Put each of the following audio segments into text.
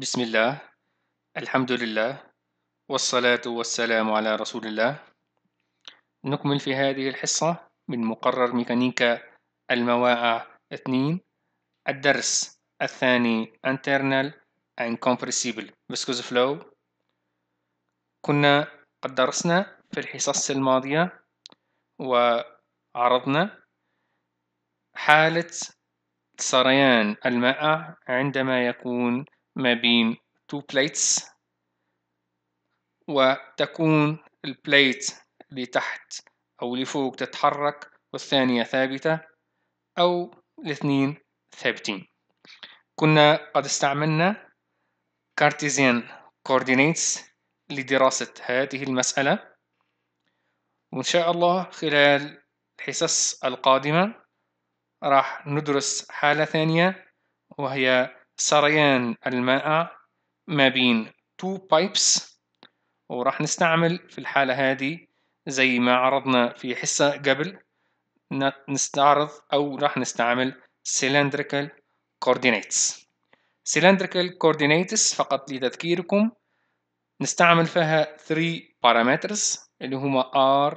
بسم الله الحمد لله والصلاة والسلام على رسول الله نكمل في هذه الحصة من مقرر ميكانيكا المواقع 2 الدرس الثاني internal and compressible viscous flow. كنا قد درسنا في الحصص الماضية وعرضنا حالة سريان الماء عندما يكون ما بين two plates وتكون البليت اللي تحت أو اللي فوق تتحرك والثانية ثابتة أو الاثنين ثابتين. كنا قد استعملنا كارتيزيان coordinates لدراسة هذه المسألة. وإن شاء الله خلال الحصص القادمة راح ندرس حالة ثانية وهي سريان الماء ما بين two pipes وراح نستعمل في الحالة هذه زي ما عرضنا في حصة قبل نستعرض أو راح نستعمل cylindrical coordinates. cylindrical coordinates فقط لتذكيركم نستعمل فيها 3 parameters اللي هما R,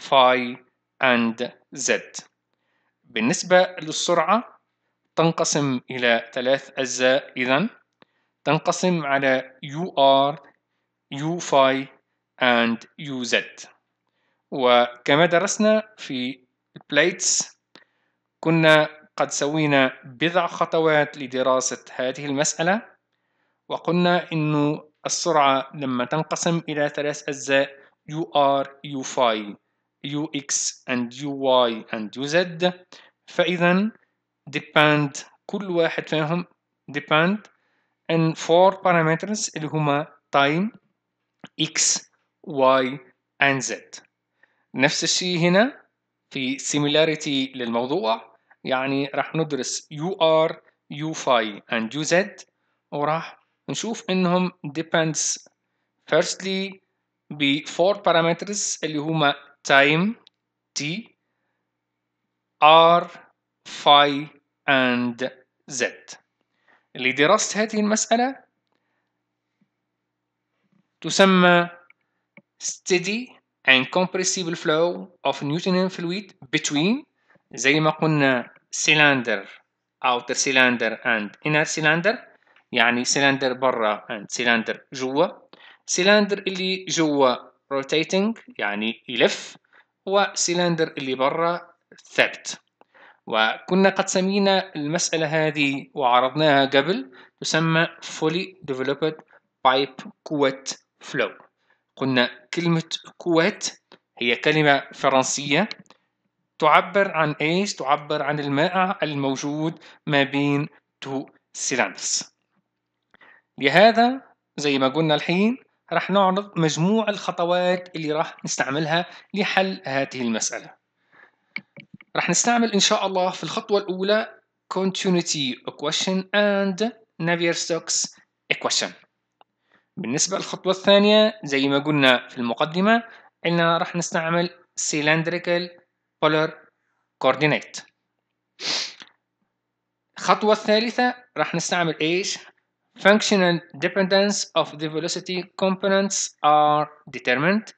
phi and Z. بالنسبة للسرعة تنقسم إلى ثلاث أجزاء. إذا تنقسم على UR, U5 and UZ وكما درسنا في البليتس كنا قد سوينا بضع خطوات لدراسة هذه المسألة وقلنا إنه السرعة لما تنقسم إلى ثلاث أجزاء UR, U5, UX and UY and UZ فإذا depend كل واحد فيهم depend in four parameters اللي هما time x y and z نفس الشيء هنا في similarity للموضوع يعني راح ندرس UR, U5 and UZ وراح نشوف انهم depends firstly ب four parameters اللي هما time t r phi and z لدراسة هذه المسألة تسمى steady and compressible flow of Newtonian fluid between زي ما قلنا cylinder outer cylinder and inner cylinder يعني cylinder برا and cylinder جوا cylinder اللي جوا rotating يعني يلف وسيلندر اللي برا ثابت وكنا قد سمينا المسألة هذه وعرضناها قبل تسمى fully developed pipe قوة flow. قلنا كلمة قوة هي كلمة فرنسية تعبر عن إيش؟ تعبر عن الماء الموجود ما بين تو cylinders. لهذا زي ما قلنا الحين راح نعرض مجموع الخطوات اللي راح نستعملها لحل هذه المسألة. راح نستعمل إن شاء الله في الخطوة الأولى continuity equation and Navier-Stokes equation. بالنسبة للخطوة الثانية زي ما قلنا في المقدمة إننا راح نستعمل cylindrical polar coordinate. الخطوة الثالثة راح نستعمل إيش؟ functional dependence of the velocity components are determined.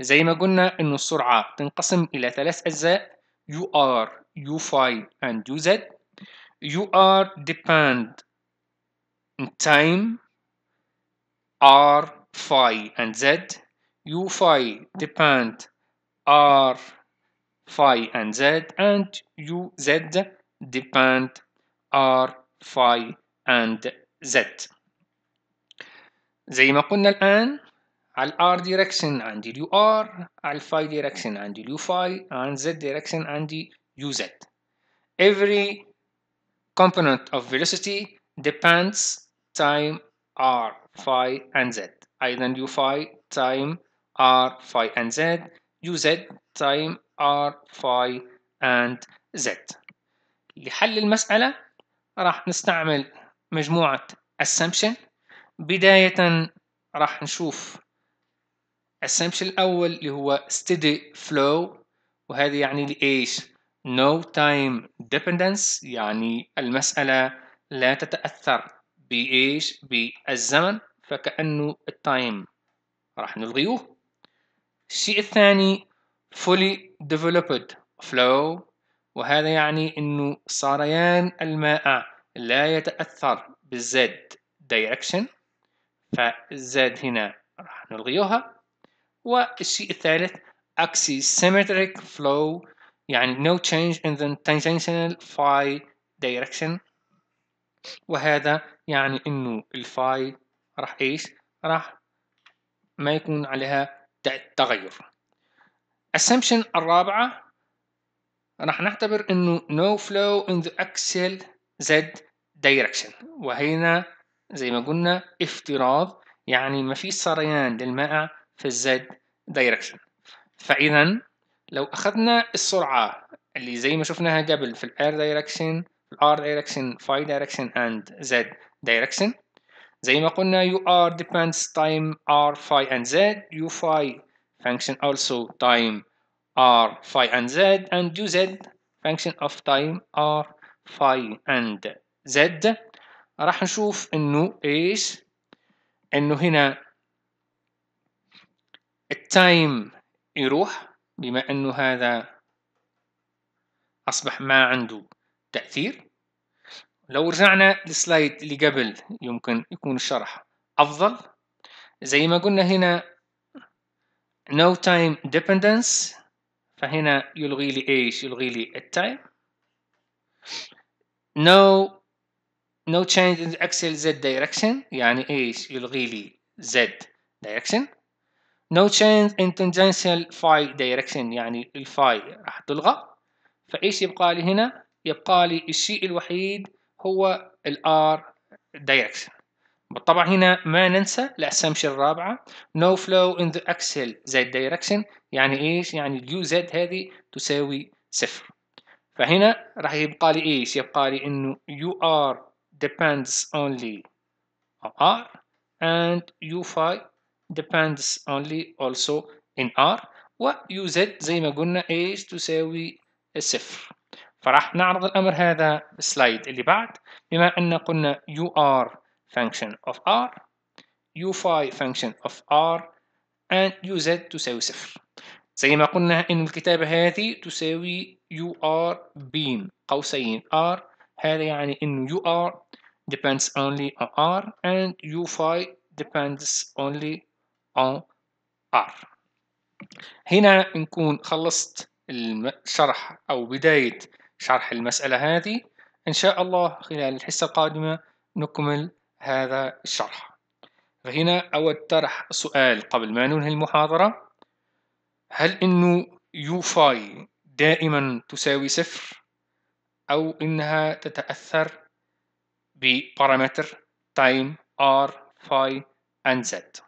زي ما قلنا إنه السرعة تنقسم إلى ثلاث أجزاء. UR, U5 and UZ UR depend in time R, phi and Z U phi depend R, phi and Z and UZ depend R, phi and Z زي ما قلنا الآن على R direction عندي اليو R على الفاي direction عندي اليو phi and Z direction عندي UZ every component of velocity depends time R phi and Z أيضا U phi time R phi and Z UZ time R phi and Z لحل المسألة راح نستعمل مجموعة assumption بداية راح نشوف assumption الأول اللي هو steady flow وهذا يعني لي إيش no time dependence يعني المسألة لا تتأثر بإيش؟ بالزمن فكأنه التايم راح نلغيه. الشيء الثاني fully developed flow وهذا يعني إنه صريان الماء لا يتأثر بالزد direction فالزد هنا راح نلغيها. والشيء الثالث axisymmetric flow يعني no change in the tangential phi direction. وهذا يعني إنه الفاي راح إيش؟ راح ما يكون عليها تغير. assumption الرابعة راح نعتبر إنه no flow in the axial z direction. وهنا زي ما قلنا افتراض يعني ما في سريان للماء في الزد direction فاذا لو اخذنا السرعة اللي زي ما شفناها قبل في الاير direction R direction phi direction and Z direction زي ما قلنا UR depends time R phi and Z U phi function also time R phi and Z and UZ function of time R phi and Z راح نشوف انه إيش انه هنا التايم يروح بما أنه هذا أصبح ما عنده تأثير. لو رجعنا للسلايد اللي قبل يمكن يكون الشرح أفضل. زي ما قلنا هنا no time dependence فهنا يلغي لي إيش؟ يلغي لي ال time. no no change in the axial z direction يعني إيش؟ يلغي لي z direction. No change in tangential phi direction يعني ال phi راح تلغى. فإيش يبقى لي هنا؟ يبقى لي الشيء الوحيد هو ال r direction بالطبع هنا ما ننسى ال assumption الرابعة. No flow in the axial z direction يعني إيش؟ يعني ال u z هذه تساوي صفر. فهنا راح يبقى لي إيش؟ يبقى لي إنه u r depends only on r and u phi depends only also in r. و u z زي ما قلنا إيش تساوي الصفر. فراح نعرض الأمر هذا ال slide اللي بعد. بما أن قلنا UR function of R U phi function of R and UZ تساوي صفر. زي ما قلنا إن الكتابة هذه تساوي UR بين قوسين R. هذا يعني إنه UR depends only on R and U phi depends only on R هنا نكون خلصت الشرح أو بداية شرح المسألة هذه. إن شاء الله خلال الحصة القادمة نكمل هذا الشرح. فهنا أود طرح سؤال قبل ما ننهي المحاضرة. هل إنه u phi دائما تساوي صفر؟ أو إنها تتأثر ب parameter time R phi and Z